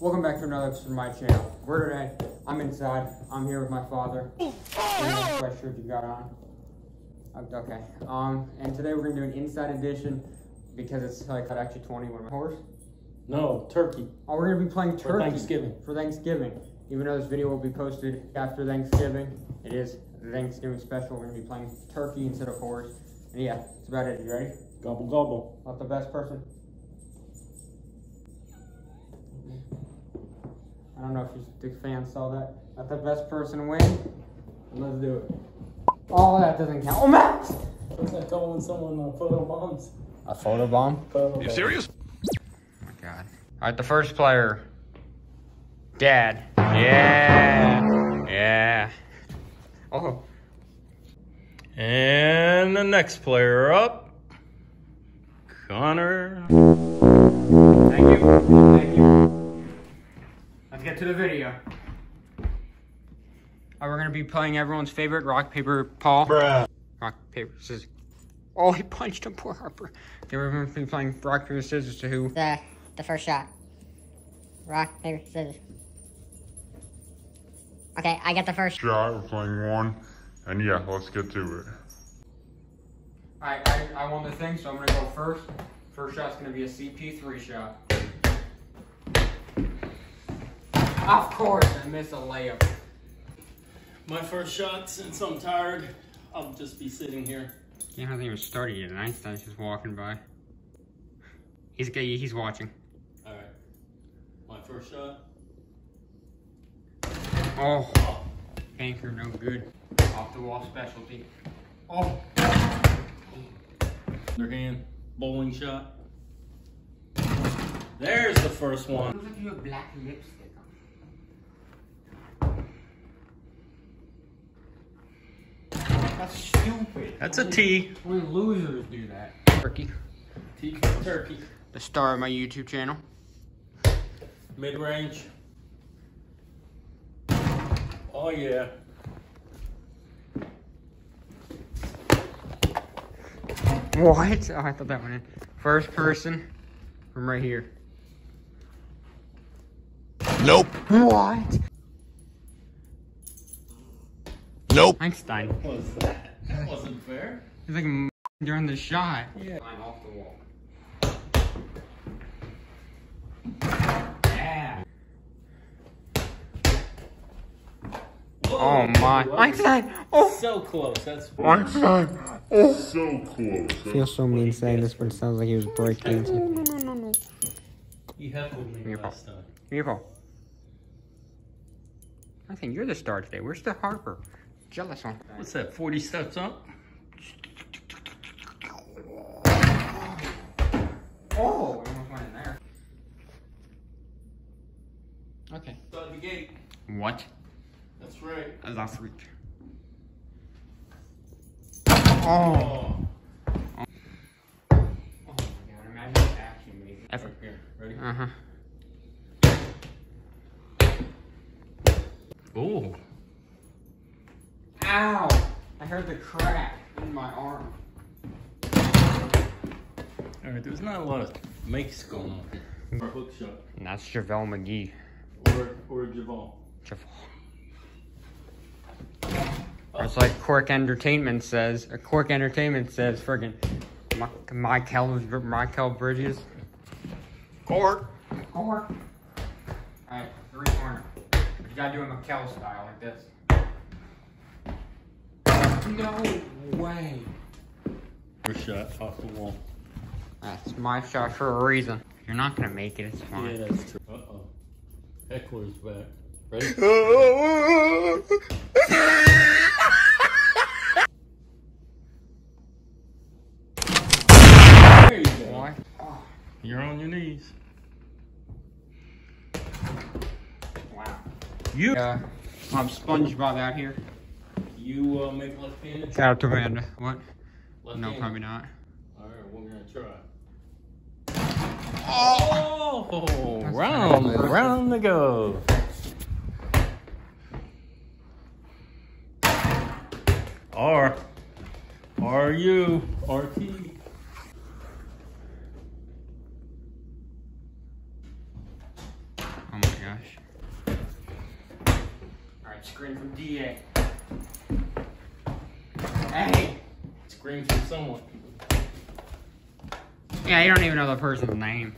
Welcome back to another episode of my channel. We're today, I'm inside. I'm here with my father. What sweatshirt you got on? Okay. Um, and today we're gonna do an inside edition because it's like actually 21 horse. No, turkey. Oh, we're gonna be playing turkey For Thanksgiving. For Thanksgiving. Even though this video will be posted after Thanksgiving, it is the Thanksgiving special. We're gonna be playing turkey instead of horse. And yeah, that's about it. You ready? Gobble gobble. Not the best person. I don't know if you, the fans saw that. Let the best person win. Let's do it. Oh, that doesn't count. Oh, Max! What's that called when someone uh, photo bombs? A photo bomb? Photo You bomb. serious? Oh my god. Alright, the first player. Dad. Yeah. Yeah. Oh. And the next player up, Connor. Thank you. Thank you. Let's get to the video. Uh, we're gonna be playing everyone's favorite rock, paper, Paul. Bruh. Rock, paper, scissors. Oh, he punched him, poor Harper. Okay, we're gonna be playing rock, paper, scissors to who? the the first shot. Rock, paper, scissors. Okay, I got the first. Shot, we're playing one. And yeah, let's get to it. I, I, I won the thing, so I'm gonna go first. First shot's gonna be a CP3 shot. Of course, I missed a layup. My first shot, since I'm tired, I'll just be sitting here. Game hasn't even started yet, and Einstein's just walking by. He's he's watching. All right. My first shot. Oh. oh, banker, no good. Off the wall specialty. Oh, Underhand bowling shot. There's the first one. looks like you have black lipstick on. That's stupid. That's a T. Only losers do that. Turkey, T turkey. the star of my YouTube channel. Mid range. Oh yeah. What? Oh, I thought that went in. First person from right here. Nope. What? Nope. Einstein. What was that? That wasn't fair. He's like m- during the shot. Yeah. Climb off the wall. Yeah. Oh my. Einstein! Oh! So close. That's Einstein! Oh. So close. feels so mean saying this, but it sounds like he was breakdancing. No, no, no, no. He heckled me Your last time. Give me a call. I think you're the star today. Where's the Harper? Jealous one. What's that? 40 steps up? Oh! I almost went there. Okay. Outside the gate. What? That's right. That's last week. Oh! Oh. Oh my god, imagine the action movie. Effort. Here, ready? Uh huh. Oh. Ow! I heard the crack in my arm. All right, there's not a lot of makes going on here. Or hook shot. And that's JaVale McGee. Or, or Javon. JaVale. It's like Quirk Entertainment says. Uh, or Quirk Entertainment says, friggin' Michael, Michael Bridges. Cork. Cork. Alright, three corner. But you gotta do a Mikal style like this. No way. First shot off the wall. That's my shot for a reason. You're not gonna make it, it's Yeah, fine. that's true. Uh oh. Heckler's back. Ready? There you go. Oh. You're on your knees. wow. You Uh, I'm SpongeBob out here. You uh, make left-handed. Shout out to Amanda. What? No, Left-handed. probably not. All right, we're gonna try. Oh, round, perfect. round to go. R, R U, R T. Oh my gosh. Alright, screen from DA. Hey! Scream from someone. Yeah, you don't even know the person's name.